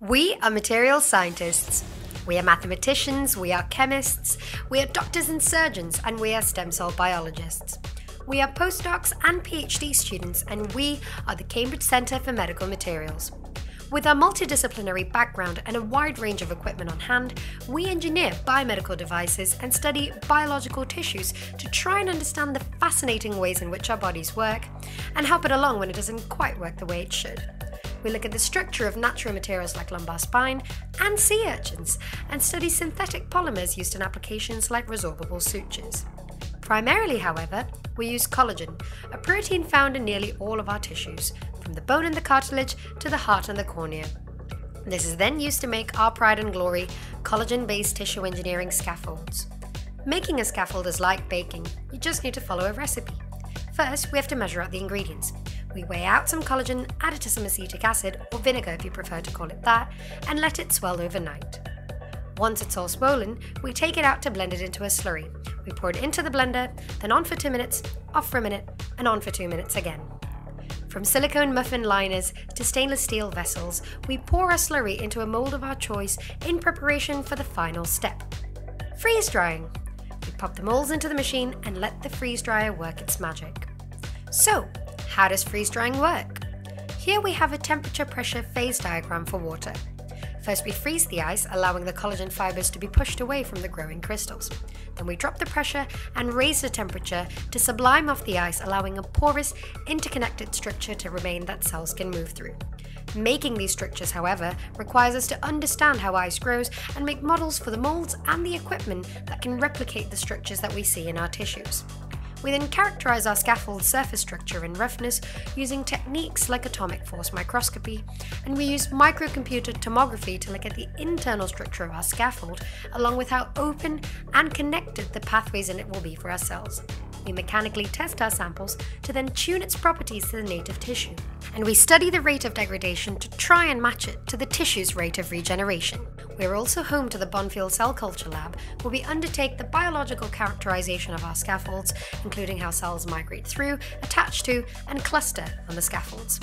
We are material scientists. We are mathematicians, we are chemists, we are doctors and surgeons, and we are stem cell biologists. We are postdocs and PhD students, and we are the Cambridge Centre for Medical Materials. With our multidisciplinary background and a wide range of equipment on hand, we engineer biomedical devices and study biological tissues to try and understand the fascinating ways in which our bodies work and help it along when it doesn't quite work the way it should. We look at the structure of natural materials like lumbar spine and sea urchins and study synthetic polymers used in applications like resorbable sutures. Primarily, however, we use collagen, a protein found in nearly all of our tissues, from the bone and the cartilage to the heart and the cornea. This is then used to make our pride and glory collagen based tissue engineering scaffolds. Making a scaffold is like baking, you just need to follow a recipe. First, we have to measure out the ingredients. We weigh out some collagen, add it to some acetic acid, or vinegar if you prefer to call it that, and let it swell overnight. Once it's all swollen, we take it out to blend it into a slurry. We pour it into the blender, then on for 2 minutes, off for a minute, and on for 2 minutes again. From silicone muffin liners to stainless steel vessels, we pour our slurry into a mold of our choice in preparation for the final step freeze drying. We pop the molds into the machine and let the freeze dryer work its magic. So, how does freeze drying work? Here we have a temperature pressure phase diagram for water. First, we freeze the ice, allowing the collagen fibers to be pushed away from the growing crystals. Then we drop the pressure and raise the temperature to sublime off the ice, allowing a porous, interconnected structure to remain that cells can move through. Making these structures, however, requires us to understand how ice grows and make models for the molds and the equipment that can replicate the structures that we see in our tissues. We then characterize our scaffold surface structure and roughness using techniques like atomic force microscopy, and we use microcomputer tomography to look at the internal structure of our scaffold, along with how open and connected the pathways in it will be for our cells. We mechanically test our samples to then tune its properties to the native tissue. And we study the rate of degradation to try and match it to the tissue's rate of regeneration. We are also home to the Bonfield Cell Culture Lab, where we undertake the biological characterization of our scaffolds, including how cells migrate through, attach to, and cluster on the scaffolds.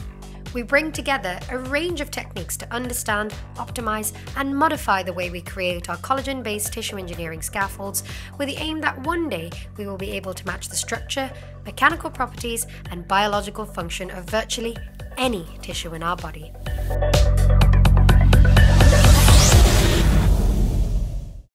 We bring together a range of techniques to understand, optimize, and modify the way we create our collagen based tissue engineering scaffolds with the aim that one day we will be able to match the structure, mechanical properties, and biological function of virtually any tissue in our body.